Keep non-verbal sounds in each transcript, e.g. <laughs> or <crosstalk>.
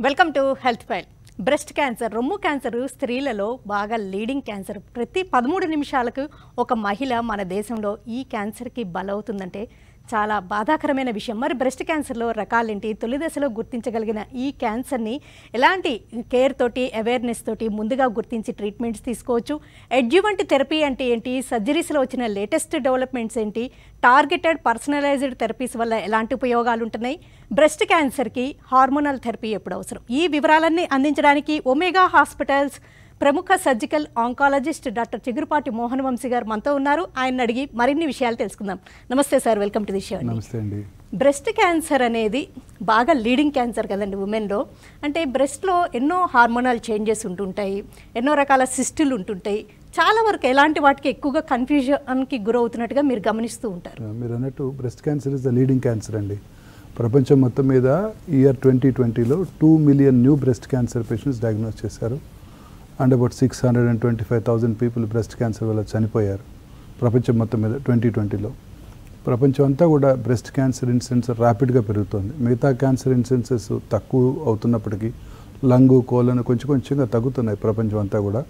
Welcome to health file. Breast cancer రొమ్ము cancer స్త్రీలలో బాగా లీడింగ్ క్యాన్సర్. ప్రతి పదమూడు నిమిషాలకు ఒక మహిళ మన దేశంలో ఈ క్యాన్సర్కి బలవుతుందంటే చాలా బాధాకరమైన విషయం. మరి బ్రెస్ట్ క్యాన్సర్లో రకాలేంటి? తొలి దశలో గుర్తించగలిగిన ఈ క్యాన్సర్ని ఎలాంటి కేర్ తోటి అవేర్నెస్ తోటి ముందుగా గుర్తించి ట్రీట్మెంట్స్ తీసుకోవచ్చు? ఎడ్జువంట్ థెరపీ అంటే ఏంటి? సర్జరీస్లో వచ్చిన లేటెస్ట్ డెవలప్మెంట్స్ ఏంటి? టార్గెటెడ్ పర్సనలైజ్డ్ థెరపీస్ వల్ల ఎలాంటి ఉపయోగాలు ఉంటున్నాయి బ్రెస్ట్ క్యాన్సర్కి హార్మోనల్ థెరపీ ఎప్పుడు అవసరం ఈ వివరాలన్నీ అందించడానికి ఒమేగా హాస్పిటల్స్ ప్రముఖ surgical oncologist doctor Chigurupati Mohan Vamsi గారు మనతో ఉన్నారు. ఆయన అడిగి మరిన్ని విషయాలు తెలుసుకుందాం. నమస్తే sir welcome to the show నమస్తే అండి. బ్రెస్ట్ క్యాన్సర్ అనేది బాగా లీడింగ్ క్యాన్సర్ కదండి ఉమెన్లో అంటే బ్రెస్ట్లో ఎన్నో హార్మోనల్ చేంజెస్ ఉంటుంటాయి ఎన్నో రకాల సిస్టులు ఉంటుంటాయి. చాలా వరకు ఎలాంటి వాటికి ఎక్కువగా కన్ఫ్యూజన్కి గురవుతున్నట్టుగా మీరు గమనిస్తూ ఉంటారు. మీరు అన్నట్టు breast cancer is the leading cancer అండి. ప్రపంచం మొత్తం మీద ఇయర్ ట్వంటీ ట్వంటీలో two million new breast cancer patients diagnose చేశారు. And about six hundred and twenty five thousand people breast cancer వల్ల చనిపోయారు. ప్రపంచం మొత్తం మీద ట్వంటీ ట్వంటీలో ప్రపంచం అంతా కూడా బ్రెస్ట్ క్యాన్సర్ ఇన్సిడెన్స్ ర్యాపిడ్గా పెరుగుతోంది. మిగతా క్యాన్సర్ ఇన్సిడెన్సెస్ తక్కువ అవుతున్నప్పటికీ లంగు కోలను కొంచెం కొంచెంగా తగ్గుతున్నాయి ప్రపంచం అంతా కూడా.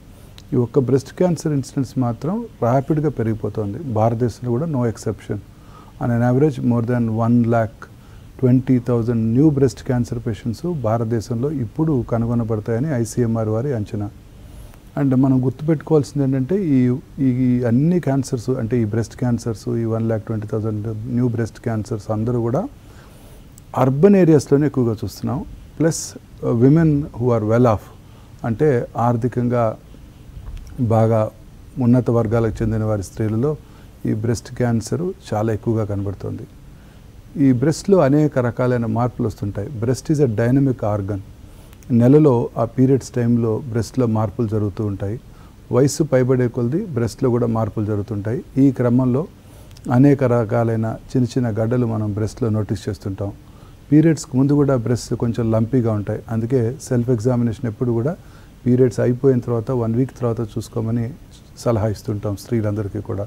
ఈ ఒక్క బ్రెస్ట్ క్యాన్సర్ ఇన్సిడెన్స్ మాత్రం ర్యాపిడ్గా పెరిగిపోతుంది. భారతదేశంలో కూడా no exception and on average more than one lakh twenty thousand new breast cancer patients భారతదేశంలో ఇప్పుడు కనుగొనబడతాయని ఐసీఎంఆర్ వారి అంచనా. అండ్ మనం గుర్తుపెట్టుకోవాల్సింది ఏంటంటే ఈ ఈ అన్ని క్యాన్సర్స్ అంటే ఈ బ్రెస్ట్ క్యాన్సర్స్ ఈ one lakh twenty thousand new breast cancers అందరూ కూడా అర్బన్ ఏరియాస్లోనే ఎక్కువగా చూస్తున్నాం. Plus women who are well off అంటే ఆర్థికంగా బాగా ఉన్నత వర్గాలకు చెందిన వారి స్త్రీలలో ఈ బ్రెస్ట్ క్యాన్సర్ చాలా ఎక్కువగా కనబడుతుంది. ఈ బ్రెస్ట్లో అనేక రకాలైన మార్పులు వస్తుంటాయి. Breast is a dynamic organ నెలలో ఆ పీరియడ్స్ టైంలో బ్రెస్ట్లో మార్పులు జరుగుతూ ఉంటాయి. వయస్సు పైబడే కొలది బ్రెస్ట్లో కూడా మార్పులు జరుగుతుంటాయి. ఈ క్రమంలో అనేక రకాలైన చిన్న చిన్న గడ్డలు మనం బ్రెస్ట్లో నోటీస్ చేస్తుంటాం. పీరియడ్స్కి ముందు కూడా బ్రెస్ట్ కొంచెం లంపీగా ఉంటాయి. అందుకే సెల్ఫ్ ఎగ్జామినేషన్ ఎప్పుడు కూడా పీరియడ్స్ అయిపోయిన తర్వాత వన్ వీక్ తర్వాత చూసుకోమని సలహా ఇస్తుంటాం స్త్రీలందరికీ కూడా.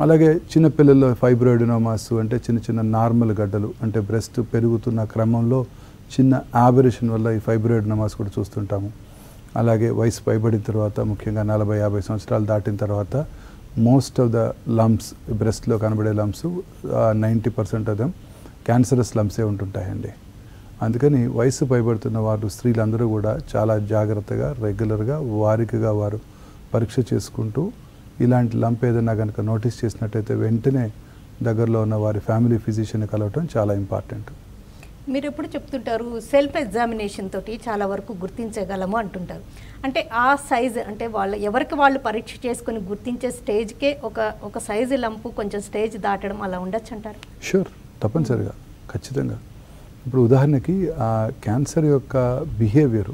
అలాగే చిన్నపిల్లల్లో ఫైబ్రాయిడినోమాస్ అంటే చిన్న చిన్న నార్మల్ గడ్డలు అంటే బ్రెస్ట్ పెరుగుతున్న క్రమంలో చిన్న ఆబరేషన్ వల్ల ఈ ఫైబ్రాయిడినోమాస్ కూడా చూస్తుంటాము. అలాగే వయసు పైబడిన తర్వాత ముఖ్యంగా నలభై యాభై సంవత్సరాలు దాటిన తర్వాత మోస్ట్ ఆఫ్ ద లంప్స్ బ్రెస్ట్లో కనబడే lumps ninety percent of them cancerous లంప్సే ఉంటుంటాయండి. అందుకని వయసు పైబడుతున్న వారు స్త్రీలందరూ కూడా చాలా జాగ్రత్తగా రెగ్యులర్గా వారికిగా వారు పరీక్ష చేసుకుంటూ ఇలాంటి లంప్ ఏదైనా కనుక నోటీస్ చేసినట్టయితే వెంటనే దగ్గరలో ఉన్న వారి ఫ్యామిలీ ఫిజిషియన్ కలవటం చాలా ఇంపార్టెంట్ మీరు ఎప్పుడు చెప్తుంటారు సెల్ఫ్ ఎగ్జామినేషన్ తోటి చాలా వరకు గుర్తించగలము అంటుంటారు. అంటే ఆ సైజ్ అంటే వాళ్ళ ఎవరికి వాళ్ళు పరీక్ష చేసుకొని గుర్తించే స్టేజ్కే ఒక ఒక సైజు లంపు కొంచెం స్టేజ్ దాటడం అలా ఉండొచ్చు అంటారు? షూర్ తప్పనిసరిగా ఖచ్చితంగా. ఇప్పుడు ఉదాహరణకి ఆ క్యాన్సర్ యొక్క behaviour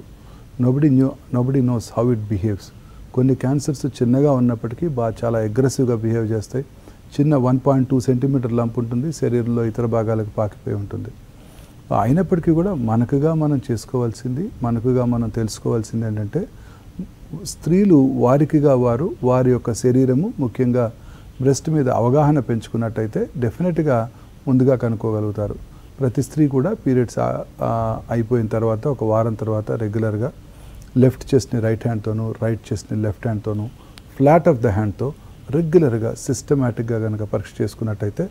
nobody knew nobody knows how it behaves కొన్ని క్యాన్సర్స్ చిన్నగా ఉన్నప్పటికీ బాగా చాలా అగ్రెసివ్గా బిహేవ్ చేస్తాయి. చిన్న one point two centimetre lump ఉంటుంది శరీరంలో ఇతర భాగాలకు పాకిపోయి ఉంటుంది. అయినప్పటికీ కూడా మనకుగా మనం చేసుకోవాల్సింది మనకుగా మనం తెలుసుకోవాల్సింది ఏంటంటే స్త్రీలు వారికిగా వారు వారి యొక్క శరీరము ముఖ్యంగా బ్రెస్ట్ మీద అవగాహన పెంచుకున్నట్టయితే డెఫినెట్గా ముందుగా కనుక్కోగలుగుతారు. ప్రతి స్త్రీ కూడా పీరియడ్స్ అయిపోయిన తర్వాత ఒక వారం తర్వాత రెగ్యులర్గా లెఫ్ట్ చెస్ట్ని రైట్ హ్యాండ్తోనూ రైట్ చెస్ట్ని లెఫ్ట్ హ్యాండ్తోనూ ఫ్లాట్ ఆఫ్ ద హ్యాండ్తో రెగ్యులర్గా సిస్టమేటిక్గా కనుక పరీక్ష చేసుకున్నట్టయితే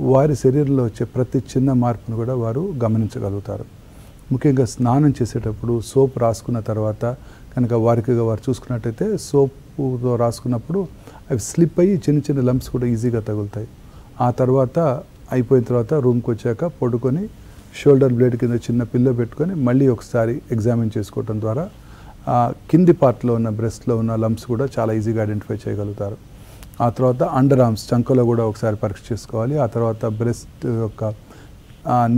వారి శరీరంలో వచ్చే ప్రతి చిన్న మార్పును కూడా వారు గమనించగలుగుతారు. ముఖ్యంగా స్నానం చేసేటప్పుడు సోప్ రాసుకున్న తర్వాత కనుక వారికి వారు చూసుకున్నట్టయితే సోపుతో రాసుకున్నప్పుడు అవి స్లిప్ అయ్యి చిన్న చిన్న లంప్స్ కూడా ఈజీగా తగులుతాయి. ఆ తర్వాత అయిపోయిన తర్వాత రూమ్కి వచ్చాక పడుకొని షోల్డర్ బ్లేడ్ కింద చిన్న పిల్లో పెట్టుకొని మళ్ళీ ఒకసారి ఎగ్జామిన్ చేసుకోవటం ద్వారా ఆ కింది పార్ట్లో ఉన్న బ్రెస్ట్లో ఉన్న లంప్స్ కూడా చాలా ఈజీగా ఐడెంటిఫై చేయగలుగుతారు. ఆ తర్వాత అండర్ ఆర్మ్స్ చంకలో కూడా ఒకసారి పరీక్ష చేసుకోవాలి. ఆ తర్వాత బ్రెస్ట్ యొక్క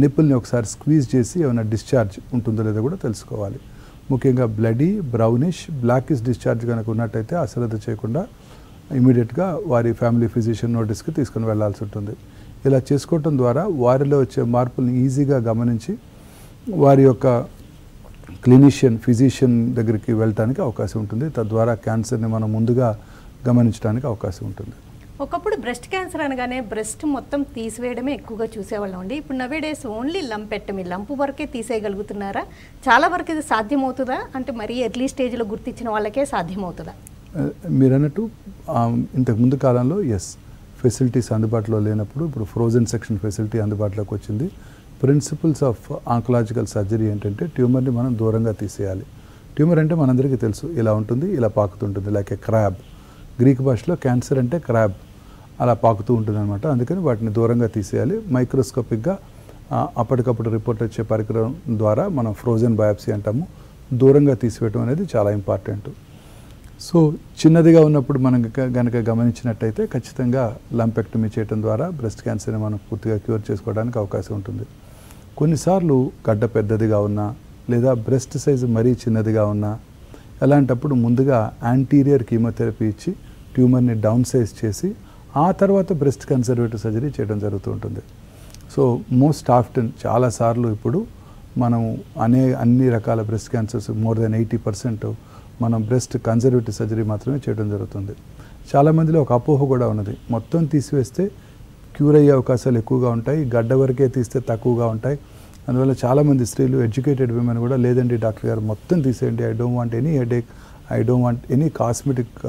నిప్పుల్ని ఒకసారి స్క్వీజ్ చేసి ఏమైనా డిశ్చార్జ్ ఉంటుందో లేదో కూడా తెలుసుకోవాలి. ముఖ్యంగా బ్లడీ బ్రౌనిష్ బ్లాకిష్ డిశ్చార్జ్ కనుక ఉన్నట్టయితే అశ్రద్ధ చేయకుండా ఇమీడియట్గా వారి ఫ్యామిలీ ఫిజిషియన్ నోటీస్కి తీసుకుని వెళ్ళాల్సి ఉంటుంది. ఇలా చేసుకోవటం ద్వారా వారిలో వచ్చే మార్పులను ఈజీగా గమనించి వారి యొక్క క్లినిషియన్ ఫిజిషియన్ దగ్గరికి వెళ్ళటానికి అవకాశం ఉంటుంది. తద్వారా క్యాన్సర్ని మనం ముందుగా గమనించడానికి అవకాశం ఉంటుంది. ఒకప్పుడు బ్రెస్ట్ క్యాన్సర్ అనగానే బ్రెస్ట్ మొత్తం తీసివేయడమే ఎక్కువగా చూసేవాళ్ళం అండి. ఇప్పుడు నవేడేస్ ఓన్లీ లంపెట్టమి లంపు వరకే తీసేయగలుగుతున్నారా? చాలా వరకు ఇది సాధ్యమవుతుందా? అంటే మరీ ఎర్లీ స్టేజ్లో గుర్తించిన వాళ్ళకే సాధ్యమవుతుందా? మీరు అన్నట్టు ఆ, ఇంతకు ముందు కాలంలో ఎస్ ఫెసిలిటీస్ అందుబాటులో లేనప్పుడు ఇప్పుడు ఫ్రోజన్ సెక్షన్ ఫెసిలిటీ అందుబాటులోకి వచ్చింది. ప్రిన్సిపల్స్ ఆఫ్ ఆంకలాజికల్ సర్జరీ ఏంటంటే ట్యూమర్ని మనం దూరంగా తీసేయాలి. ట్యూమర్ అంటే మనందరికీ తెలుసు ఇలా ఉంటుంది ఇలా పాకుతుంటుంది లైక్ ఏ క్రాబ్ గ్రీక్ భాషలో క్యాన్సర్ అంటే క్రాబ్ అలా పాకుతూ ఉంటుంది అనమాట అందుకని వాటిని దూరంగా తీసేయాలి. మైక్రోస్కోపిక్గా అప్పటికప్పుడు రిపోర్ట్ వచ్చే పరికరం ద్వారా మనం ఫ్రోజన్ బయాప్సీ అంటాము. దూరంగా తీసివేయటం అనేది చాలా ఇంపార్టెంట్. సో చిన్నదిగా ఉన్నప్పుడు మనం కనుక గమనించినట్టయితే ఖచ్చితంగా లంపెక్టమీ చేయడం ద్వారా బ్రెస్ట్ క్యాన్సర్ని మనం పూర్తిగా క్యూర్ చేసుకోవడానికి అవకాశం ఉంటుంది. కొన్నిసార్లు గడ్డ పెద్దదిగా ఉన్నా లేదా బ్రెస్ట్ సైజు మరీ చిన్నదిగా ఉన్నా అలాంటప్పుడు ముందుగా యాంటీరియర్ కీమోథెరపీ ఇచ్చి ట్యూమర్ని డౌన్ సైజ్ చేసి ఆ తర్వాత బ్రెస్ట్ కన్సర్వేటివ్ సర్జరీ చేయడం జరుగుతూ ఉంటుంది సో మోస్ట్ ఆఫ్టెన్ చాలాసార్లు ఇప్పుడు మనం అనే అన్ని రకాల breast cancers more than eighty percent మనం బ్రెస్ట్ కన్జర్వేటివ్ సర్జరీ మాత్రమే చేయడం జరుగుతుంది. చాలామందిలో ఒక అపోహ కూడా ఉన్నది. మొత్తం తీసివేస్తే క్యూర్ అయ్యే అవకాశాలు ఎక్కువగా ఉంటాయి. గడ్డ వరకే తీస్తే తక్కువగా ఉంటాయి. అందువల్ల చాలామంది స్త్రీలు ఎడ్యుకేటెడ్ విమెన్ కూడా లేదండి డాక్టర్ గారు. మొత్తం తీసేయండి. I don't want any headache I don't want any cosmetic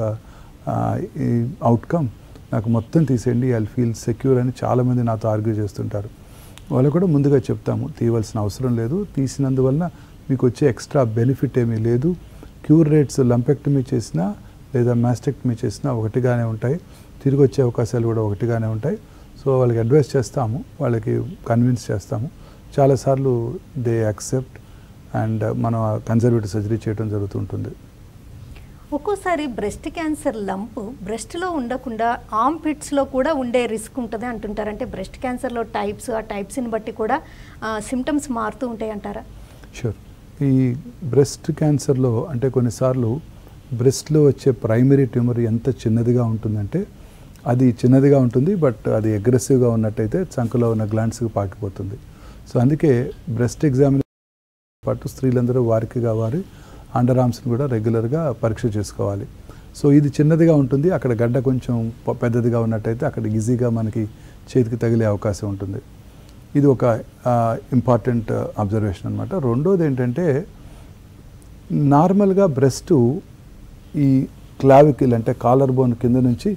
outcome నాకు మొత్తం తీసేయండి. ఐ ఫీల్ సెక్యూర్ అని చాలామంది నాతో ఆర్గ్యూ చేస్తుంటారు. వాళ్ళు కూడా ముందుగా చెప్తాము. తీయవలసిన అవసరం లేదు. తీసినందువలన మీకు వచ్చే ఎక్స్ట్రా బెనిఫిట్ ఏమీ లేదు. క్యూర్ రేట్స్ లంపెక్టమీ చేసినా లేదా మ్యాస్టెక్టమీ చేసినా ఒకటిగానే ఉంటాయి. తిరిగి వచ్చే అవకాశాలు కూడా ఒకటిగానే ఉంటాయి. సో వాళ్ళకి అడ్వైస్ చేస్తాము. వాళ్ళకి కన్విన్స్ చేస్తాము. చాలాసార్లు దే యాక్సెప్ట్ అండ్ మనం కన్జర్వేటివ్ సర్జరీ చేయడం జరుగుతుంటుంది. ఒక్కోసారి బ్రెస్ట్ క్యాన్సర్ లంప్ బ్రెస్ట్లో ఉండకుండా ఆమ్ పిట్స్లో కూడా ఉండే రిస్క్ ఉంటుంది అంటుంటారు. అంటే బ్రెస్ట్ క్యాన్సర్లో టైప్స్ ఆ టైప్స్ని బట్టి కూడా సిమ్టమ్స్ మారుతూ ఉంటాయి అంటారా? షూర్. ఈ బ్రెస్ట్ క్యాన్సర్లో అంటే కొన్నిసార్లు బ్రెస్ట్లో వచ్చే ప్రైమరీ ట్యూమర్ ఎంత చిన్నదిగా ఉంటుందంటే అది చిన్నదిగా ఉంటుంది బట్ అది అగ్రెసివ్గా ఉన్నట్టయితే చంకలో ఉన్న గ్లాండ్స్కి పాకిపోతుంది. సో అందుకే బ్రెస్ట్ ఎగ్జామినేషన్ పాటు స్త్రీలందరూ వారికి వారి అండర్ ఆర్మ్స్ని కూడా రెగ్యులర్గా పరీక్ష చేసుకోవాలి. సో ఇది చిన్నదిగా ఉంటుంది. అక్కడ గడ్డ కొంచెం పెద్దదిగా ఉన్నట్టయితే అక్కడ ఈజీగా మనకి చేతికి తగిలే అవకాశం ఉంటుంది. ఇది ఒక ఇంపార్టెంట్ అబ్జర్వేషన్ అనమాట రెండోది ఏంటంటే నార్మల్గా బ్రెస్ట్ ఈ క్లావికిల్ అంటే కాలర్ బోన్ కింద నుంచి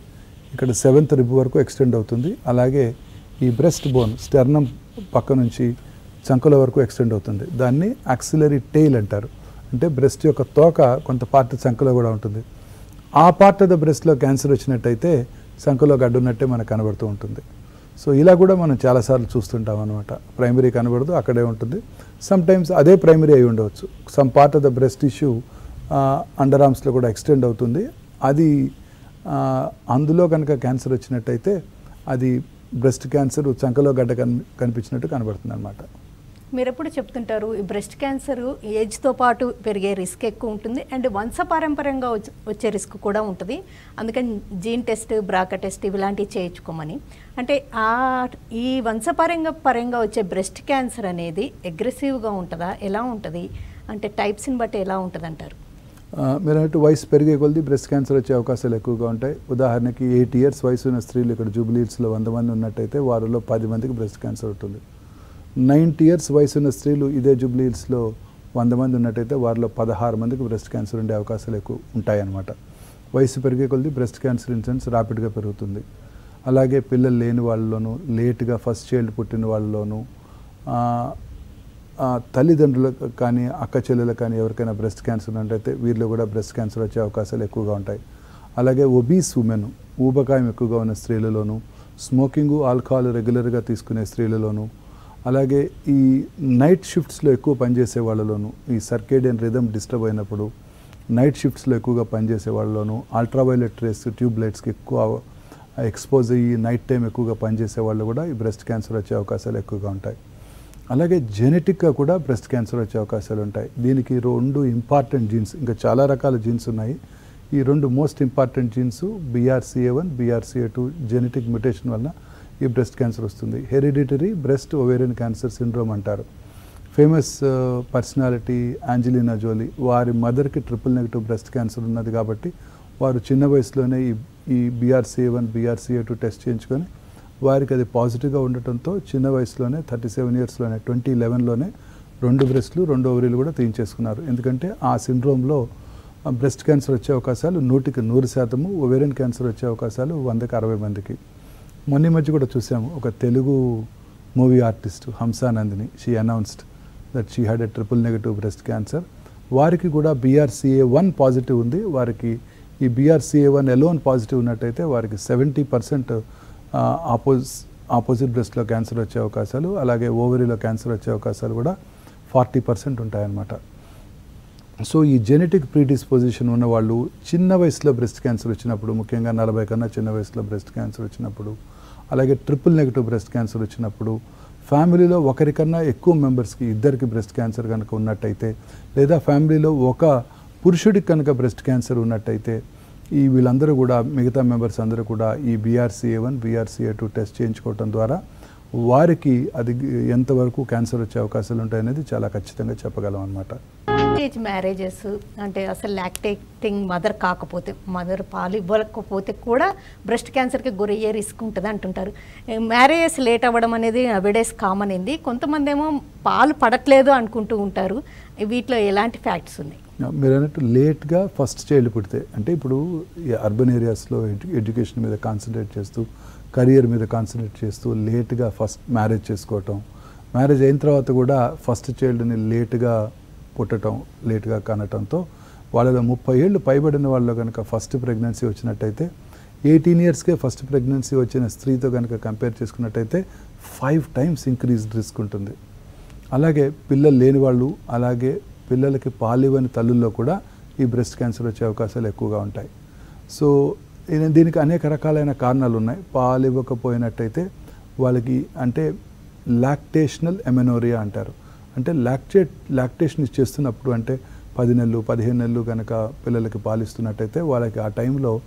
ఇక్కడ సెవెంత్ రిబ్ వరకు ఎక్స్టెండ్ అవుతుంది. అలాగే ఈ బ్రెస్ట్ బోన్ స్టెర్నం పక్క నుంచి చంకల వరకు ఎక్స్టెండ్ అవుతుంది. దాన్ని యాక్సిలరీ టెయిల్ అంటారు. అంటే బ్రెస్ట్ యొక్క తోక కొంత పార్ట్ చంకలో కూడా ఉంటుంది. ఆ పార్ట్ ఆఫ్ ద బ్రెస్ట్లో క్యాన్సర్ వచ్చినట్టయితే చంకలో గడ్డున్నట్టే మనకు కనబడుతూ ఉంటుంది. సో ఇలా కూడా మనం చాలాసార్లు చూస్తుంటాం అనమాట ప్రైమరీ కనబడదు అక్కడే ఉంటుంది. సమ్ టైమ్స్ అదే ప్రైమరీ అయి ఉండవచ్చు. Some part of the breast issue under ఆర్మ్స్లో కూడా ఎక్స్టెండ్ అవుతుంది. అది అందులో కనుక క్యాన్సర్ వచ్చినట్టయితే అది బ్రెస్ట్ క్యాన్సర్ చంకలో గడ్డ కనిపించినట్టు కనబడుతుంది అనమాట మీరు ఎప్పుడు చెప్తుంటారు ఈ బ్రెస్ట్ క్యాన్సర్ ఏజ్తో పాటు పెరిగే రిస్క్ ఎక్కువ ఉంటుంది అండ్ వంశపారంపరంగా వచ్చే రిస్క్ కూడా ఉంటుంది. అందుకని జీన్ టెస్ట్ బ్రాక టెస్ట్ ఇలాంటివి చేయించుకోమని. అంటే ఆ ఈ వంశపారంగా పరంగా వచ్చే బ్రెస్ట్ క్యాన్సర్ అనేది అగ్రెసివ్గా ఉంటుందా ఎలా ఉంటుంది? అంటే టైప్స్ని బట్టి ఎలా ఉంటుంది అంటారు మీరు అన్నట్టు వయసు పెరిగే కొలది బ్రెస్ట్ క్యాన్సర్ వచ్చే అవకాశాలు ఎక్కువగా ఉంటాయి. ఉదాహరణకి ఎయిట్ ఇయర్స్ వయసు ఉన్న స్త్రీలు ఇక్కడ జూబ్లీస్లో వంద మంది ఉన్నట్టయితే వారిలో పది మందికి బ్రెస్ట్ క్యాన్సర్ ఉంటుంది. నైంటీ ఇయర్స్ వయసు ఉన్న స్త్రీలు ఇదే జూబ్లీస్లో వంద మంది ఉన్నట్టయితే వారిలో పదహారు మందికి బ్రెస్ట్ క్యాన్సర్ ఉండే అవకాశాలు ఎక్కువ ఉంటాయన్నమాట. వయసు పెరిగే కొలది బ్రెస్ట్ క్యాన్సర్ ఇన్సిడెన్స్ ర్యాపిడ్గా పెరుగుతుంది. అలాగే పిల్లలు లేని వాళ్ళలోనూ లేట్గా ఫస్ట్ చైల్డ్ పుట్టిన వాళ్ళలోనూ తల్లిదండ్రులకు కానీ అక్క చెల్లెలకు కానీ ఎవరికైనా బ్రెస్ట్ క్యాన్సర్ ఉన్నట్టయితే వీరిలో కూడా బ్రెస్ట్ క్యాన్సర్ వచ్చే అవకాశాలు ఎక్కువగా ఉంటాయి. అలాగే ఒబీస్ ఉమెన్ ఊబకాయం ఎక్కువగా ఉన్న స్త్రీలలోనూ స్మోకింగ్ ఆల్కహాల్ రెగ్యులర్గా తీసుకునే స్త్రీలలోనూ అలాగే ఈ నైట్ షిఫ్ట్స్లో ఎక్కువ పనిచేసే వాళ్ళలోనూ ఈ సర్కేడియన్ రిథమ్ డిస్టర్బ్ అయినప్పుడు నైట్ షిఫ్ట్స్లో ఎక్కువగా పనిచేసే వాళ్ళలోనూ అల్ట్రావైలెట్ రేస్ ట్యూబ్ లైట్స్కి ఎక్కువ ఎక్స్పోజ్ అయ్యి నైట్ టైం ఎక్కువగా పనిచేసే వాళ్ళు కూడా ఈ బ్రెస్ట్ క్యాన్సర్ వచ్చే అవకాశాలు ఎక్కువగా ఉంటాయి. అలాగే జెనెటిక్గా కూడా బ్రెస్ట్ క్యాన్సర్ వచ్చే అవకాశాలు ఉంటాయి. దీనికి రెండు ఇంపార్టెంట్ జీన్స్ ఇంకా చాలా రకాల జీన్స్ ఉన్నాయి. ఈ రెండు most important genes BRCA one BRCA two genetic mutation వలన ఈ బ్రెస్ట్ క్యాన్సర్ వస్తుంది. Hereditary breast ovarian cancer syndrome అంటారు. Famous personality Angelina Jolie. వారి మదర్కి ట్రిపుల్ నెగిటివ్ బ్రెస్ట్ క్యాన్సర్ ఉన్నది కాబట్టి వారు చిన్న వయసులోనే ఈ ఈ BRCA one BRCA two test చేయించుకొని వారికి అది పాజిటివ్గా ఉండటంతో చిన్న వయసులోనే థర్టీ సెవెన్ ఇయర్స్లోనే ట్వంటీ లెవెన్లోనే రెండు బ్రెస్ట్లు రెండు ఓవరీలు కూడా తీయించేసుకున్నారు. ఎందుకంటే ఆ సిండ్రోమ్లో బ్రెస్ట్ క్యాన్సర్ వచ్చే అవకాశాలు నూటికి నూరు శాతము ఓవేరియన్ క్యాన్సర్ వచ్చే అవకాశాలు వందకి అరవై మందికి. మొన్న మధ్య కూడా చూసాము ఒక Telugu movie artist Hamsanandini she announced that she had a triple negative breast cancer వారికి కూడా బీఆర్సీఏ వన్ పాజిటివ్ ఉంది. వారికి ఈ బీఆర్సీఏ వన్ ఎలోన్ పాజిటివ్ ఉన్నట్టయితే వారికి సెవెంటీ పర్సెంట్ ఆపోజ్ ఆపోజిట్ బ్రెస్ట్లో క్యాన్సర్ వచ్చే అవకాశాలు అలాగే ఓవరీలో క్యాన్సర్ వచ్చే అవకాశాలు కూడా ఫార్టీ పర్సెంట్ ఉంటాయన్నమాట. సో ఈ జెనెటిక్ ప్రీడిస్పోజిషన్ ఉన్న వాళ్ళు చిన్న వయసులో బ్రెస్ట్ క్యాన్సర్ వచ్చినప్పుడు ముఖ్యంగా నలభై కన్నా చిన్న వయసులో బ్రెస్ట్ క్యాన్సర్ వచ్చినప్పుడు అలాగే ట్రిపుల్ నెగిటివ్ బ్రెస్ట్ క్యాన్సర్ వచ్చినప్పుడు ఫ్యామిలీలో ఒకరికన్నా ఎక్కువ మెంబర్స్కి ఇద్దరికి బ్రెస్ట్ క్యాన్సర్ కనుక ఉన్నట్టయితే లేదా ఫ్యామిలీలో ఒక పురుషుడికి కనుక బ్రెస్ట్ క్యాన్సర్ ఉన్నట్టయితే ఈ వీళ్ళందరూ కూడా మిగతా మెంబర్స్ అందరూ కూడా ఈ BRCA one BRCA two test చేయించుకోవటం ద్వారా వారికి అది ఎంతవరకు క్యాన్సర్ వచ్చే అవకాశాలు ఉంటాయనేది చాలా ఖచ్చితంగా చెప్పగలం అనమాట ఏజ్ మ్యారేజెస్ అంటే అసలు లాక్టేటింగ్ మదర్ కాకపోతే మదర్ పాలు ఇవ్వకపోతే కూడా బ్రెస్ట్ క్యాన్సర్కి గురయ్యే రిస్క్ ఉంటుంది అంటుంటారు. మ్యారేజెస్ లేట్ అవ్వడం అనేది అవెడేస్ కామన్ అయింది కొంతమంది ఏమో పాలు పడట్లేదు అనుకుంటూ ఉంటారు. వీటిలో ఎలాంటి ఫ్యాక్ట్స్ ఉన్నాయి? మీరు అన్నట్టు లేట్గా ఫస్ట్ చైల్డ్ పుడితే అంటే ఇప్పుడు అర్బన్ ఏరియాస్లో ఎడ్యుకేషన్ మీద కాన్సన్ట్రేట్ చేస్తూ కెరియర్ మీద కాన్సన్ట్రేట్ చేస్తూ లేట్గా ఫస్ట్ మ్యారేజ్ చేసుకోవటం మ్యారేజ్ అయిన తర్వాత కూడా ఫస్ట్ చైల్డ్ని లేట్గా పుట్టడం లేట్గా కనటంతో వాళ్ళలో ముప్పై ఏళ్ళు పైబడిన వాళ్ళు కనుక ఫస్ట్ ప్రెగ్నెన్సీ వచ్చినట్టయితే ఎయిటీన్ ఇయర్స్కే ఫస్ట్ ప్రెగ్నెన్సీ వచ్చిన స్త్రీతో కనుక కంపేర్ చేసుకున్నట్టయితే ఫైవ్ టైమ్స్ ఇంక్రీజ్డ్ రిస్క్ ఉంటుంది. అలాగే పిల్లలు లేని వాళ్ళు అలాగే పిల్లలకి పాలివ్వని తల్లుల్లో కూడా ఈ బ్రెస్ట్ క్యాన్సర్ వచ్చే అవకాశాలు ఎక్కువగా ఉంటాయి. సో దీనికి అనేక రకాలైన కారణాలు ఉన్నాయి. పాలు ఇవ్వకపోయినట్టయితే వాళ్ళకి అంటే లాక్టేషనల్ ఎమెనోరియా అంటారు. అంటే లాక్టేట్ లాక్టేషన్ చేస్తున్నప్పుడు అంటే పది నెలలు పదిహేను నెలలు కనుక పిల్లలకి పాలిస్తున్నట్టయితే వాళ్ళకి ఆ టైంలో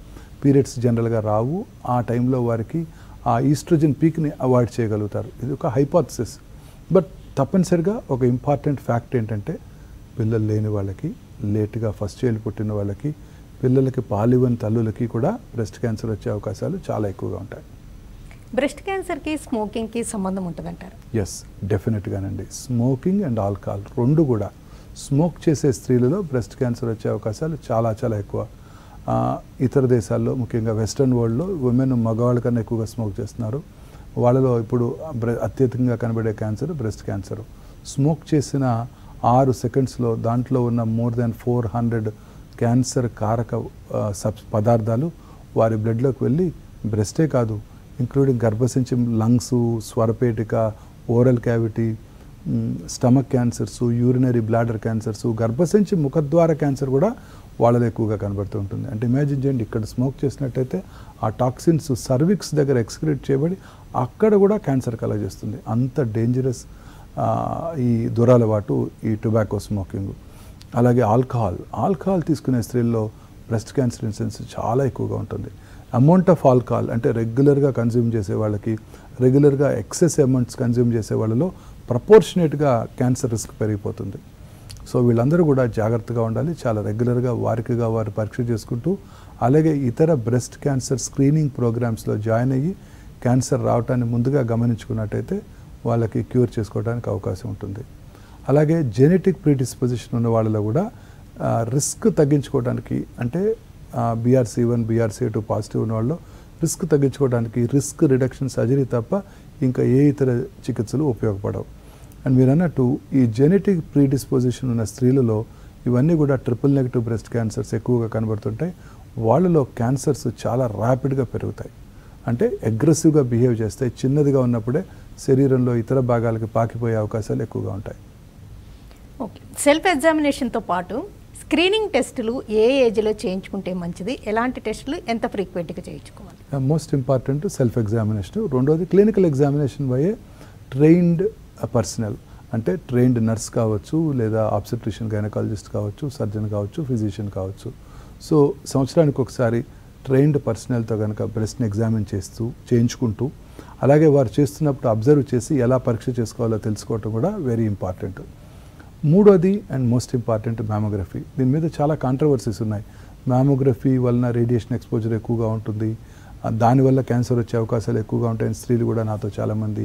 పీరియడ్స్ జనరల్గా రావు. ఆ టైంలో వారికి ఆ ఈస్ట్రోజన్ పీక్ని అవాయిడ్ చేయగలుగుతారు. ఇది ఒక హైపాథసిస్. బట్ తప్పనిసరిగా ఒక ఇంపార్టెంట్ ఫ్యాక్ట్ ఏంటంటే పిల్లలు లేని వాళ్ళకి లేట్గా ఫస్ట్ చైల్డ్ పుట్టిన వాళ్ళకి పిల్లలకి పాలివని తల్లులకి కూడా బ్రెస్ట్ క్యాన్సర్ వచ్చే అవకాశాలు చాలా ఎక్కువగా ఉంటాయి. బ్రెస్ట్ క్యాన్సర్కి స్మోకింగ్కి సంబంధం ఉంటుందంటారు? ఎస్ డెఫినెట్గానండి స్మోకింగ్ అండ్ ఆల్కహాల్ రెండు కూడా. స్మోక్ చేసే స్త్రీలలో బ్రెస్ట్ క్యాన్సర్ వచ్చే అవకాశాలు చాలా చాలా ఎక్కువ. ఇతర దేశాల్లో ముఖ్యంగా వెస్ట్రన్ వరల్డ్లో ఉమెన్ మగవాళ్ళ కన్నా ఎక్కువగా స్మోక్ చేస్తున్నారు. వాళ్ళలో ఇప్పుడు అత్యధికంగా కనబడే క్యాన్సర్ బ్రెస్ట్ క్యాన్సర్. స్మోక్ చేసిన ఆరు సెకండ్స్లో దాంట్లో ఉన్న more than four hundred cancer కారక సబ్ పదార్థాలు వారి బ్లడ్లోకి వెళ్ళి బ్రెస్టే కాదు ఇంక్లూడింగ్ గర్భసంచి lungs స్వరపేటిక oral cavity stomach cancers urinary bladder cancers గర్భసంచి ముఖద్వార క్యాన్సర్ కూడా వాళ్ళలో ఎక్కువగా కనబడుతూ ఉంటుంది. అంటే ఇమాజిన్ చేయండి ఇక్కడ స్మోక్ చేసినట్టయితే ఆ టాక్సిన్స్ సర్విక్స్ దగ్గర ఎక్స్క్రీట్ చేయబడి అక్కడ కూడా క్యాన్సర్ కలగజేస్తుంది. అంత డేంజరస్ ఈ దురలవాటు ఈ టొబాకో స్మోకింగ్. అలాగే ఆల్కహాల్. ఆల్కహాల్ తీసుకునే స్త్రీల్లో బ్రెస్ట్ క్యాన్సర్ ఇన్సిడెన్స్ చాలా ఎక్కువగా ఉంటుంది. అమౌంట్ ఆఫ్ ఆల్కహాల్ అంటే రెగ్యులర్గా కన్జ్యూమ్ చేసే వాళ్ళకి రెగ్యులర్గా ఎక్సెస్ అమౌంట్స్ కన్జ్యూమ్ చేసే వాళ్ళలో ప్రపోర్షనేట్గా క్యాన్సర్ రిస్క్ పెరిగిపోతుంది. సో వీళ్ళందరూ కూడా జాగ్రత్తగా ఉండాలి. చాలా రెగ్యులర్గా వారికిగా వారు పరీక్ష చేసుకుంటూ అలాగే ఇతర బ్రెస్ట్ క్యాన్సర్ స్క్రీనింగ్ ప్రోగ్రామ్స్లో జాయిన్ అయ్యి క్యాన్సర్ రావటాన్ని ముందుగా గమనించుకున్నట్టయితే వాళ్ళకి క్యూర్ చేసుకోవడానికి అవకాశం ఉంటుంది. అలాగే జెనెటిక్ ప్రీడిస్పోజిషన్ ఉన్న వాళ్ళలో కూడా రిస్క్ తగ్గించుకోవడానికి అంటే BRC one BRC two positive ఉన్న వాళ్ళు రిస్క్ తగ్గించుకోవడానికి రిస్క్ రిడక్షన్ సర్జరీ తప్ప ఇంకా ఏ ఇతర చికిత్సలు ఉపయోగపడవు. అండ్ మీరు అన్నట్టు ఈ జెనెటిక్ ప్రీడిస్పోజిషన్ ఉన్న స్త్రీలలో ఇవన్నీ కూడా ట్రిపుల్ నెగిటివ్ బ్రెస్ట్ క్యాన్సర్స్ ఎక్కువగా కనబడుతుంటాయి. వాళ్ళలో క్యాన్సర్స్ చాలా ర్యాపిడ్గా పెరుగుతాయి. అంటే అగ్రెసివ్గా బిహేవ్ చేస్తాయి. చిన్నదిగా ఉన్నప్పుడే శరీరంలో ఇతర భాగాలకి పాకిపోయే అవకాశాలు ఎక్కువగా ఉంటాయి. ఓకే. సెల్ఫ్ ఎగ్జామినేషన్తో పాటు స్క్రీనింగ్ టెస్టులు ఏ ఏజ్లో చేయించుకుంటే మంచిది? ఎలాంటి టెస్టులు? ఎంత ఫ్రీక్వెంట్గా చేయించుకోవాలి? మోస్ట్ ఇంపార్టెంట్ సెల్ఫ్ ఎగ్జామినేషన్ రెండోది క్లినికల్ ఎగ్జామినేషన్ పోయే ట్రైన్డ్ పర్సనల్ అంటే ట్రైన్డ్ నర్స్ కావచ్చు లేదా ఆబ్సెట్రిషియన్ గైనకాలజిస్ట్ కావచ్చు సర్జన్ కావచ్చు ఫిజిషియన్ కావచ్చు. సో సంవత్సరానికి ఒకసారి ట్రైన్డ్ పర్సనల్తో కనుక బ్రెస్ట్ని ఎగ్జామిన్ చేస్తూ చేయించుకుంటూ అలాగే వారు చేస్తున్నప్పుడు అబ్జర్వ్ చేసి ఎలా పరీక్ష చేసుకోవాలో తెలుసుకోవటం కూడా వెరీ ఇంపార్టెంట్ మూడోది అండ్ మోస్ట్ ఇంపార్టెంట్ మ్యామోగ్రఫీ దీని మీద చాలా కాంట్రవర్సీస్ ఉన్నాయి. మ్యామోగ్రఫీ వలన రేడియేషన్ ఎక్స్పోజర్ ఎక్కువగా ఉంటుంది. దానివల్ల క్యాన్సర్ వచ్చే అవకాశాలు ఎక్కువగా ఉంటాయని స్త్రీలు కూడా నాతో చాలామంది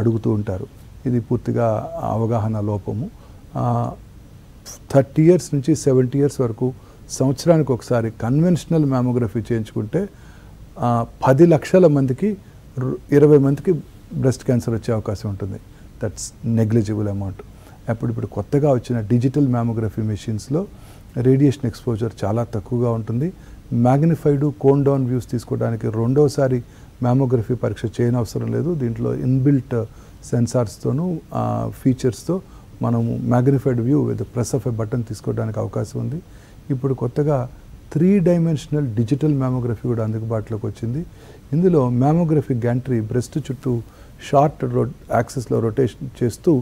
అడుగుతూ ఉంటారు. ఇది పూర్తిగా అవగాహన లోపము. థర్టీ ఇయర్స్ నుంచి సెవెంటీ ఇయర్స్ వరకు సంవత్సరానికి ఒకసారి కన్వెన్షనల్ మ్యామోగ్రఫీ చేయించుకుంటే పది లక్షల మందికి ఇరవై మందికి బ్రెస్ట్ క్యాన్సర్ వచ్చే అవకాశం ఉంటుంది. దట్స్ నెగ్లిజిబుల్ అమౌంట్ అప్పుడు ఇప్పుడు కొత్తగా వచ్చిన డిజిటల్ మ్యామోగ్రఫీ మెషిన్స్లో రేడియేషన్ ఎక్స్పోజర్ చాలా తక్కువగా ఉంటుంది. మ్యాగ్నిఫైడ్ కోన్ డౌన్ వ్యూస్ తీసుకోవడానికి రెండోసారి మ్యామోగ్రఫీ పరీక్ష చేయనవసరం లేదు. దీంట్లో ఇన్బిల్ట్ సెన్సార్స్తోనూ ఫీచర్స్తో మనము magnified view with press of a button తీసుకోవడానికి అవకాశం ఉంది. ఇప్పుడు కొత్తగా త్రీ డైమెన్షనల్ డిజిటల్ మ్యామోగ్రఫీ కూడా అందుబాటులోకి వచ్చింది. ఇందులో మ్యామోగ్రఫీ గ్యాంట్రీ బ్రెస్ట్ చుట్టూ షార్ట్ రో యాక్సెస్లో రొటేషన్ చేస్తూ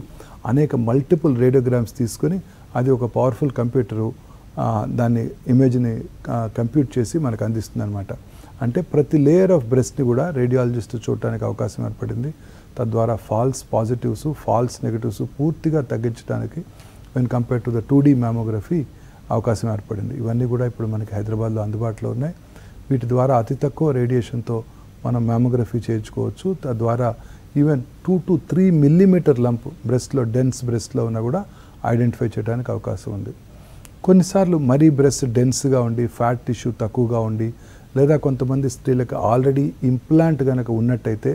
అనేక మల్టిపుల్ రేడియోగ్రామ్స్ తీసుకొని అది ఒక పవర్ఫుల్ కంప్యూటరు దాన్ని ఇమేజ్ని కంప్యూట్ చేసి మనకు అందిస్తుంది అనమాట అంటే ప్రతి లేయర్ ఆఫ్ బ్రెస్ట్ని కూడా రేడియాలజిస్ట్ చూడటానికి అవకాశం ఏర్పడింది. తద్వారా ఫాల్స్ పాజిటివ్స్ ఫాల్స్ నెగటివ్స్ పూర్తిగా తగ్గించడానికి when compare to the two D mammography అవకాశం ఏర్పడింది. ఇవన్నీ కూడా ఇప్పుడు మనకి హైదరాబాద్లో అందుబాటులో ఉన్నాయి. వీటి ద్వారా అతి తక్కువ రేడియేషన్తో మనం మ్యామోగ్రఫీ చేయించుకోవచ్చు. తద్వారా even two to three millimetre lump బ్రెస్ట్లో dense బ్రెస్ట్లో ఉన్నా కూడా ఐడెంటిఫై చేయడానికి అవకాశం ఉంది. కొన్నిసార్లు మరీ బ్రెస్ట్ డెన్స్గా ఉండి ఫ్యాట్ టిష్యూ తక్కువగా ఉండి లేదా కొంతమంది స్త్రీలకు ఆల్రెడీ ఇంప్లాంట్ కనుక ఉన్నట్టయితే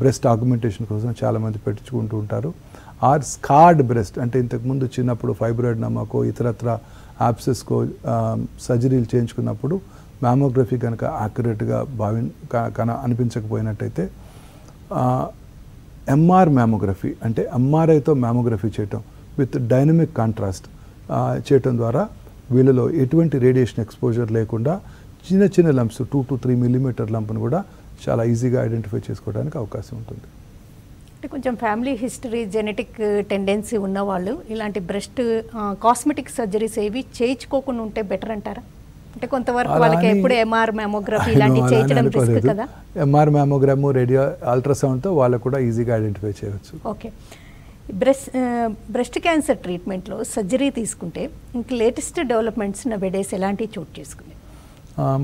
బ్రెస్ట్ ఆగ్మెంటేషన్ కోసం చాలామంది పెట్టించుకుంటూ ఉంటారు. ఆర్ స్కార్డ్ బ్రెస్ట్ అంటే ఇంతకుముందు చిన్నప్పుడు ఫైబ్రాయిడ్ నమ్మకో ఇతరత్ర యాప్సెస్కో సర్జరీలు చేయించుకున్నప్పుడు మ్యామోగ్రఫీ కనుక యాక్యురేట్గా భావి కన అనిపించకపోయినట్టయితే ఎంఆర్ మ్యామోగ్రఫీ అంటే ఎంఆర్ఐతో మ్యామోగ్రఫీ చేయటం విత్ డైనమిక్ కాంట్రాస్ట్ చేయటం ద్వారా వీళ్ళలో ఎటువంటి రేడియేషన్ ఎక్స్పోజర్ లేకుండా చిన్న చిన్న lumps two to three millimetre లంప్ను కూడా చాలా ఈజీగా ఐడెంటిఫై చేసుకోవడానికి అవకాశం ఉంటుంది. అంటే కొంచెం ఫ్యామిలీ హిస్టరీ జెనెటిక్ టెండెన్సీ ఉన్నవాళ్ళు ఇలాంటి బ్రెస్ట్ కాస్మెటిక్ సర్జరీస్ ఏవి చేయించుకోకుండా ఉంటే బెటర్ అంటారా? అంటే కొంతవరకు వాళ్ళకి ఎప్పుడు ఎంఆర్ మ్యామోగ్రఫీ <laughs> ఇలాంటివి చేయించడం రిస్క్ కదా? ఎంఆర్ మ్యామోగ్రాము రేడియో అల్ట్రాసౌండ్తో వాళ్ళకు కూడా ఈజీగా ఐడెంటిఫై చేయవచ్చు. ఓకే బ్రెస్ట్ బ్రెస్ట్ క్యాన్సర్ ట్రీట్మెంట్లో సర్జరీ తీసుకుంటే ఇంక లేటెస్ట్ డెవలప్మెంట్స్ నవేడేస్ ఎలాంటివి చోటు చేసుకుంది?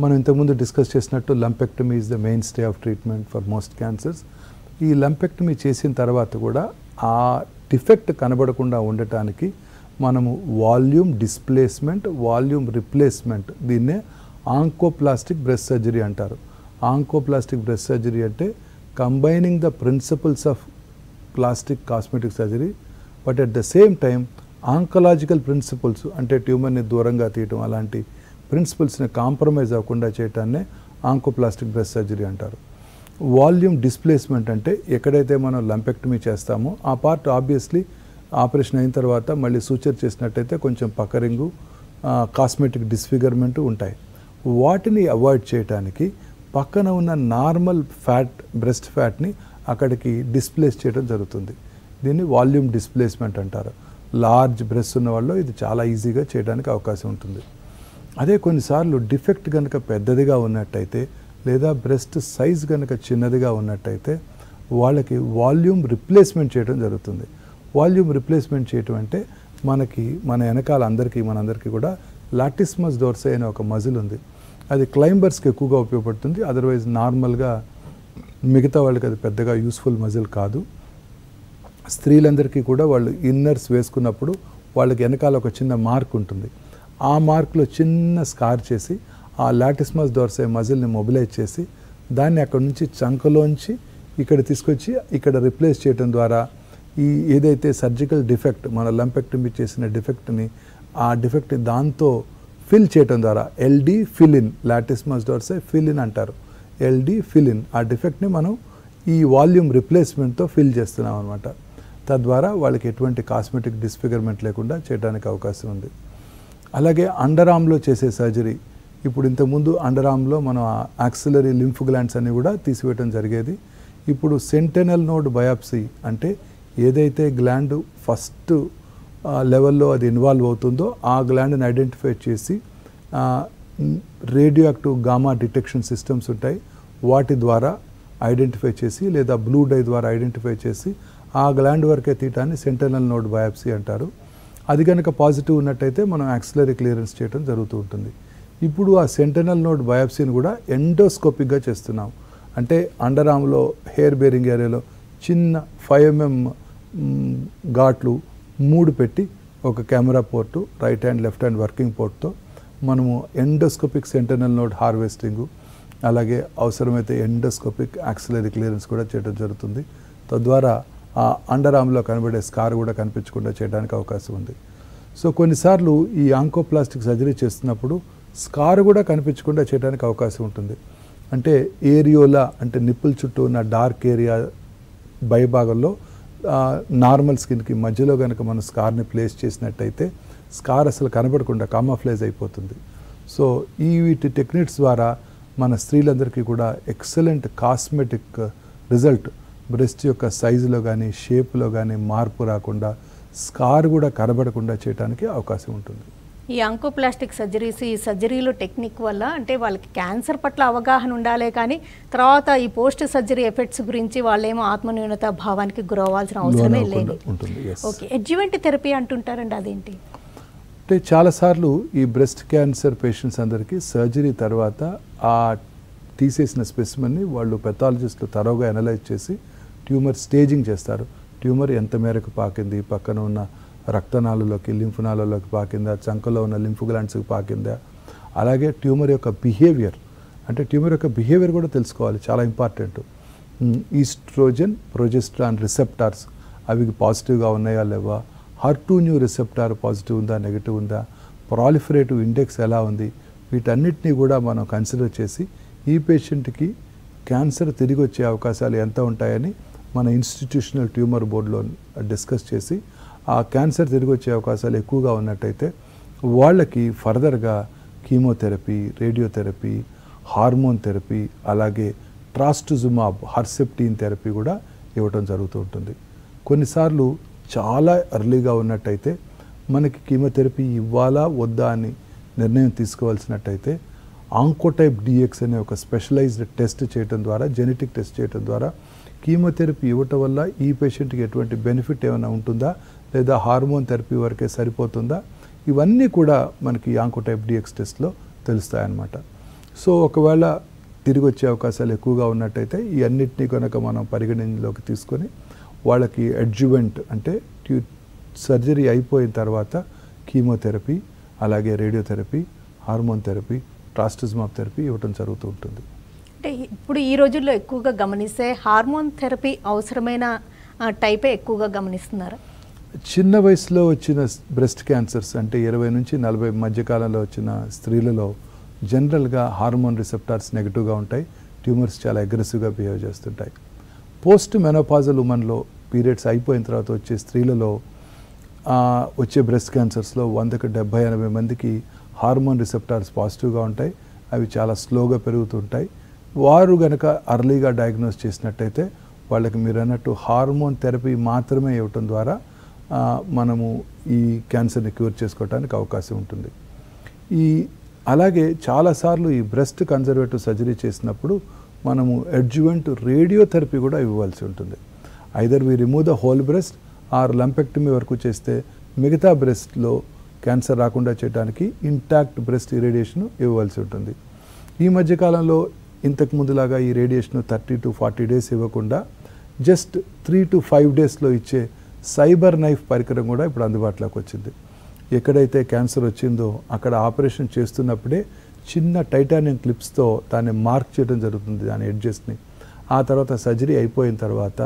మనం ఇంతకుముందు డిస్కస్ చేసినట్టు lumpectomy is the main stay of treatment for most cancers ఈ లంపెక్టమీ చేసిన తర్వాత కూడా ఆ డిఫెక్ట్ కనబడకుండా ఉండటానికి మనము వాల్యూమ్ డిస్ప్లేస్మెంట్ వాల్యూమ్ రిప్లేస్మెంట్ దీన్నే ఆంకోప్లాస్టిక్ బ్రెస్ట్ సర్జరీ అంటారు. ఆంకోప్లాస్టిక్ బ్రెస్ట్ సర్జరీ అంటే combining the principles of plastic cosmetic surgery but at the same time oncological principles అంటే ట్యూమర్ని దూరంగా తీయటం అలాంటి ప్రిన్సిపల్స్ని కాంప్రమైజ్ అవ్వకుండా చేయటాన్నే ఆంకోప్లాస్టిక్ బ్రెస్ట్ సర్జరీ అంటారు. వాల్యూమ్ డిస్ప్లేస్మెంట్ అంటే ఎక్కడైతే మనం లంపెక్టమీ చేస్తామో ఆ పార్ట్ ఆబ్వియస్లీ ఆపరేషన్ అయిన తర్వాత మళ్ళీ సూచర్ చేసినట్టయితే కొంచెం పకరింగు కాస్మెటిక్ డిస్ఫిగర్మెంట్ ఉంటాయి. వాటిని అవాయిడ్ చేయడానికి పక్కన ఉన్న నార్మల్ ఫ్యాట్ బ్రెస్ట్ ఫ్యాట్ని అక్కడికి డిస్ప్లేస్ చేయడం జరుగుతుంది. దీన్ని వాల్యూమ్ డిస్ప్లేస్మెంట్ అంటారు. లార్జ్ బ్రెస్ట్ ఉన్న వాళ్ళు ఇది చాలా ఈజీగా చేయడానికి అవకాశం ఉంటుంది. అదే కొన్నిసార్లు డిఫెక్ట్ కనుక పెద్దదిగా ఉన్నట్టయితే లేదా బ్రెస్ట్ సైజ్ కనుక చిన్నదిగా ఉన్నట్టయితే వాళ్ళకి వాల్యూమ్ రిప్లేస్మెంట్ చేయడం జరుగుతుంది. వాల్యూమ్ రిప్లేస్మెంట్ చేయటం అంటే మనకి మన వెనకాల అందరికీ మనందరికీ కూడా లాటిస్మస్ డోర్సే అనే ఒక మజిల్ ఉంది. అది క్లైంబర్స్కి ఎక్కువగా ఉపయోగపడుతుంది. అదర్వైజ్ నార్మల్గా మిగతా వాళ్ళకి అది పెద్దగా యూస్ఫుల్ మజిల్ కాదు. స్త్రీలందరికీ కూడా వాళ్ళు ఇన్నర్స్ వేసుకున్నప్పుడు వాళ్ళకి వెనకాల ఒక చిన్న మార్క్ ఉంటుంది. ఆ మార్క్లో చిన్న స్కార్ చేసి ఆ లాటిస్మస్ డోర్సే మజిల్ని మొబిలైజ్ చేసి దాన్ని అక్కడ నుంచి చంకలోంచి ఇక్కడ తీసుకొచ్చి ఇక్కడ రిప్లేస్ చేయడం ద్వారా ఈ ఏదైతే సర్జికల్ డిఫెక్ట్ మన లంపెక్టమీ చేసిన డిఫెక్ట్ని ఆ డిఫెక్ట్ దాంతో ఫిల్ చేయటం ద్వారా LD filling latissimus dorsi filling అంటారు. ఎల్డి ఫిలిన్ ఆ డిఫెక్ట్ని మనం ఈ వాల్యూమ్ రిప్లేస్మెంట్తో ఫిల్ చేస్తున్నాం అనమాట తద్వారా వాళ్ళకి ఎటువంటి కాస్మెటిక్ డిస్ఫిగర్మెంట్ లేకుండా చేయడానికి అవకాశం ఉంది. అలాగే అండర్ చేసే సర్జరీ ఇప్పుడు ఇంతకుముందు అండర్ ఆర్మ్లో మనం యాక్సిలరీ లింఫ్ గ్లాండ్స్ అన్ని కూడా తీసివేయడం జరిగేది. ఇప్పుడు సెంటెనల్ నోడ్ బయాప్సీ అంటే ఏదైతే గ్లాండ్ ఫస్ట్ లెవెల్లో అది ఇన్వాల్వ్ అవుతుందో ఆ గ్లాండ్ని ఐడెంటిఫై చేసి radioactive gamma detection systems ఉంటాయి. వాటి ద్వారా ఐడెంటిఫై చేసి లేదా బ్లూ డై ద్వారా ఐడెంటిఫై చేసి ఆ గ్లాండ్ వరకే తీయటాన్ని సెంటర్నల్ నోడ్ బయాప్సీ అంటారు. అది కనుక పాజిటివ్ ఉన్నట్టయితే మనం యాక్సిలరీ క్లియరెన్స్ చేయడం జరుగుతూ ఉంటుంది. ఇప్పుడు ఆ సెంటనల్ నోడ్ బయాప్సీని కూడా ఎండోస్కోపిక్గా చేస్తున్నాం. అంటే అండర్ ఆమ్లో హెయిర్ బేరింగ్ ఏరియాలో చిన్న ఫైవ్ ఎంఎం ఘాట్లు మూడు పెట్టి ఒక camera port right hand left hand working పోర్ట్తో మనము ఎండోస్కోపిక్ సెంటనల్ నోడ్ హార్వెస్టింగు అలాగే అవసరమైతే ఎండోస్కోపిక్ యాక్సిలరీ క్లియరెన్స్ కూడా చేయడం జరుగుతుంది. తద్వారా ఆ అండర్ ఆమ్లో కనబడే స్కార్ కూడా కనిపించకుండా చేయడానికి అవకాశం ఉంది. సో కొన్నిసార్లు ఈ ఆంకోప్లాస్టిక్ సర్జరీ చేస్తున్నప్పుడు స్కార్ కూడా కనిపించకుండా చేయడానికి అవకాశం ఉంటుంది. అంటే ఏరియోలా అంటే నిప్పుల చుట్టూ ఉన్న డార్క్ ఏరియా భయభాగంలో నార్మల్ స్కిన్కి మధ్యలో కనుక మనం స్కార్ని ప్లేస్ చేసినట్టయితే స్కార్ అసలు కనబడకుండా కామాఫ్లైజ్ అయిపోతుంది. సో ఈ వీటి టెక్నిక్స్ ద్వారా మన స్త్రీలందరికీ కూడా ఎక్సలెంట్ కాస్మెటిక్ రిజల్ట్ బ్రెస్ట్ యొక్క సైజులో కానీ షేప్లో కానీ మార్పు రాకుండా స్కార్ కూడా కనబడకుండా చేయడానికి అవకాశం ఉంటుంది. ఈ అంకోప్లాస్టిక్ సర్జరీస్ ఈ సర్జరీలో టెక్నిక్ వల్ల అంటే వాళ్ళకి క్యాన్సర్ పట్ల అవగాహన ఉండాలే కానీ తర్వాత ఈ పోస్ట్ సర్జరీ ఎఫెక్ట్స్ గురించి వాళ్ళేమో ఆత్మన్యూనత భావానికి గురవ్వాల్సిన అవసరమే లేదు. ఓకే ఎడ్జువెంట్ థెరపీ అంటుంటారండి అదేంటి? అంటే చాలాసార్లు ఈ బ్రెస్ట్ క్యాన్సర్ పేషెంట్స్ అందరికీ సర్జరీ తర్వాత ఆ తీసేసిన స్పెసిమన్ని వాళ్ళు పెథాలజిస్టులు తరోగా అనలైజ్ చేసి ట్యూమర్ స్టేజింగ్ చేస్తారు. ట్యూమర్ ఎంత మేరకు పాకింది పక్కన ఉన్న రక్తనాళలోకి లింఫనాళలోకి పాకిందా చంకలో ఉన్న లింఫ్ గ్లాండ్స్కి పాకిందా? అలాగే ట్యూమర్ యొక్క బిహేవియర్ అంటే ట్యూమర్ యొక్క బిహేవియర్ కూడా తెలుసుకోవాలి చాలా ఇంపార్టెంట్. ఈస్ట్రోజన్ ప్రొజెస్ట్రాన్ రిసెప్టార్స్ అవి పాజిటివ్గా ఉన్నాయా లేవా? HER two neu receptor positive ఉందా నెగిటివ్ ఉందా? ప్రాలిఫరేటివ్ ఇండెక్స్ ఎలా ఉంది? వీటన్నిటినీ కూడా మనం కన్సిడర్ చేసి ఈ పేషెంట్కి క్యాన్సర్ తిరిగి వచ్చే అవకాశాలు ఎంత ఉంటాయని మన ఇన్స్టిట్యూషనల్ ట్యూమర్ బోర్డులో డిస్కస్ చేసి ఆ క్యాన్సర్ తిరిగి వచ్చే అవకాశాలు ఎక్కువగా ఉన్నట్టయితే వాళ్ళకి ఫర్దర్గా కీమోథెరపీ రేడియోథెరపీ హార్మోన్ థెరపీ అలాగే ట్రాస్టుజుమాబ్ హర్సెప్టీన్ థెరపీ కూడా ఇవ్వటం జరుగుతూ ఉంటుంది. కొన్నిసార్లు చాలా ఎర్లీగా ఉన్నట్టయితే మనకి కీమోథెరపీ ఇవ్వాలా వద్దా అని నిర్ణయం తీసుకోవాల్సినట్టయితే ఆంకోటైప్ డిఎక్స్ అనే ఒక స్పెషలైజ్డ్ టెస్ట్ చేయడం ద్వారా జెనెటిక్ టెస్ట్ చేయడం ద్వారా కీమోథెరపీ ఇవ్వటం వల్ల ఈ పేషెంట్కి ఎటువంటి బెనిఫిట్ ఏమైనా ఉంటుందా? లేదా హార్మోన్ థెరపీ వరకే సరిపోతుందా? ఇవన్నీ కూడా మనకి యాంకోటైప్ డిఎక్స్ టెస్ట్లో తెలుస్తాయన్నమాట. సో ఒకవేళ తిరిగి వచ్చే అవకాశాలు ఎక్కువగా ఉన్నట్టయితే ఈ అన్నిటినీ కనుక మనం పరిగణనలోకి తీసుకొని వాళ్ళకి అడ్జువెంట్ అంటే ట్యూ సర్జరీ అయిపోయిన తర్వాత కీమోథెరపీ అలాగే radiotherapy hormone therapy trastuzumab therapy ఇవ్వటం జరుగుతూ ఉంటుంది. అంటే ఇప్పుడు ఈ రోజుల్లో ఎక్కువగా గమనిస్తే హార్మోన్ థెరపీ అవసరమైన ఆ, టైపే ఎక్కువగా గమనిస్తున్నారా? చిన్న వయసులో వచ్చిన బ్రెస్ట్ క్యాన్సర్స్ అంటే ఇరవై నుంచి నలభై మధ్యకాలంలో వచ్చిన స్త్రీలలో జనరల్గా హార్మోన్ రిసెప్టార్స్ నెగిటివ్గా ఉంటాయి ట్యూమర్స్ చాలా అగ్రెసివ్గా బిహేవ్ చేస్తుంటాయి. పోస్ట్ మెనోపాజల్ ఉమెన్లో పీరియడ్స్ అయిపోయిన తర్వాత వచ్చే స్త్రీలలో వచ్చే బ్రెస్ట్ క్యాన్సర్స్లో వందకు డెబ్బై ఎనభై మందికి హార్మోన్ రిసెప్టార్స్ పాజిటివ్గా ఉంటాయి అవి చాలా స్లోగా పెరుగుతుంటాయి. వారు గనక అర్లీగా డయాగ్నోస్ చేసినట్టయితే వాళ్ళకి మీరు అన్నట్టు హార్మోన్ థెరపీ మాత్రమే ఇవ్వటం ద్వారా మనము ఈ క్యాన్సర్ని క్యూర్ చేసుకోవడానికి అవకాశం ఉంటుంది. ఈ అలాగే చాలాసార్లు ఈ బ్రెస్ట్ కన్జర్వేటివ్ సర్జరీ చేసినప్పుడు మనము అడ్జువెంట్ రేడియోథెరపీ కూడా ఇవ్వాల్సి ఉంటుంది. Either we remove the whole breast or lumpectomy వరకు చేస్తే మిగతా బ్రెస్ట్లో క్యాన్సర్ రాకుండా చేయడానికి ఇంటాక్ట్ బ్రెస్ట్ ఇరేడియేషన్ ఇవ్వవలసి ఉంటుంది. ఈ మధ్యకాలంలో ఇంతకు ముందులాగా ఈ radiation thirty to forty days ఇవ్వకుండా జస్ట్ త్రీ టు ఫైవ్ డేస్లో ఇచ్చే సైబర్ నైఫ్ పరికరం కూడా ఇప్పుడు అందుబాటులోకి వచ్చింది. ఎక్కడైతే క్యాన్సర్ వచ్చిందో అక్కడ ఆపరేషన్ చేస్తున్నప్పుడే చిన్న టైటానియం క్లిప్స్తో దాన్ని మార్క్ చేయడం జరుగుతుంది దాని ఎడ్జెస్ని ఆ తర్వాత సర్జరీ అయిపోయిన తర్వాత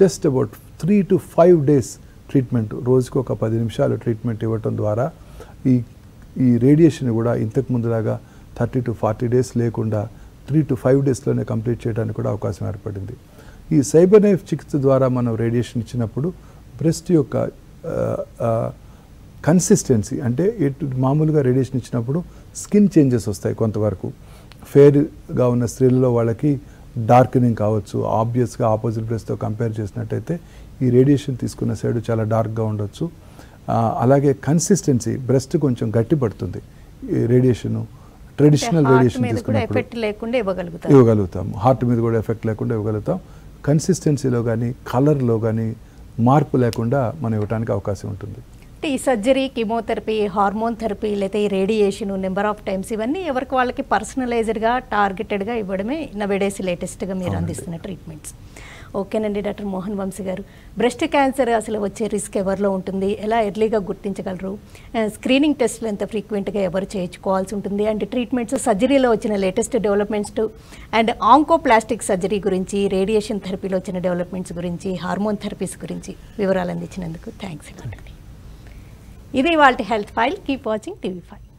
just about three to five days treatment రోజుకు ఒక పది నిమిషాలు ట్రీట్మెంట్ ఇవ్వటం ద్వారా ఈ ఈ రేడియేషన్ కూడా ఇంతకు ముందులాగా థర్టీ టు ఫార్టీ డేస్ లేకుండా త్రీ టు ఫైవ్ డేస్లోనే కంప్లీట్ చేయడానికి కూడా అవకాశం ఏర్పడింది. ఈ సైబర్ నైఫ్ చికిత్స ద్వారా మనం రేడియేషన్ ఇచ్చినప్పుడు బ్రెస్ట్ యొక్క కన్సిస్టెన్సీ అంటే ఎటు మామూలుగా రేడియేషన్ ఇచ్చినప్పుడు స్కిన్ చేంజెస్ వస్తాయి కొంతవరకు. ఫేర్గా ఉన్న స్త్రీలలో వాళ్ళకి డార్కెనింగ్ కావచ్చు. ఆబ్వియస్గా ఆపోజిట్ బ్రెస్ట్తో కంపేర్ చేసినట్టయితే ఈ రేడియేషన్ తీసుకున్న సైడ్ చాలా డార్క్గా ఉండొచ్చు. అలాగే కన్సిస్టెన్సీ బ్రెస్ట్ కొంచెం గట్టి పడుతుంది. ఈ రేడియేషన్ ట్రెడిషనల్ రేడియేషన్ తీసుకున్నప్పుడు ఎఫెక్ట్ లేకుండా ఇవ్వగలుగుతారు ఇవ్వగలుగుతాం హార్ట్ మీద కూడా ఎఫెక్ట్ లేకుండా ఇవ్వగలుగుతాం. కన్సిస్టెన్సీలో కానీ కలర్లో కానీ మార్పు లేకుండా మనం ఇవ్వడానికి అవకాశం ఉంటుంది. అంటే ఈ సర్జరీ కీమోథెరపీ హార్మోన్ థెరపీ లేదా ఈ రేడియేషన్ నెంబర్ ఆఫ్ టైమ్స్ ఇవన్నీ ఎవరికి వాళ్ళకి పర్సనలైజ్డ్గా టార్గెటెడ్గా ఇవ్వడమే నవేడేస్ లేటెస్ట్గా మీరు అందిస్తున్న ట్రీట్మెంట్స్. ఓకేనండి డాక్టర్ మోహన్ వంశీ గారు. బ్రెస్ట్ క్యాన్సర్ అసలు వచ్చే రిస్క్ ఎవరిలో ఉంటుంది? ఎలా ఎర్లీగా గుర్తించగలరు? స్క్రీనింగ్ టెస్ట్లు ఎంత ఫ్రీక్వెంట్గా ఎవరు చేయించుకోవాల్సి ఉంటుంది? అండ్ ట్రీట్మెంట్స్ సర్జరీలో వచ్చిన latest developments and oncoplastic surgery గురించి రేడియేషన్ థెరపీలో వచ్చిన డెవలప్మెంట్స్ గురించి హార్మోన్ థెరపీస్ గురించి వివరాలు అందించినందుకు థ్యాంక్స్. అండి ఇది వాళ్ళ health file. Keep watching TV five.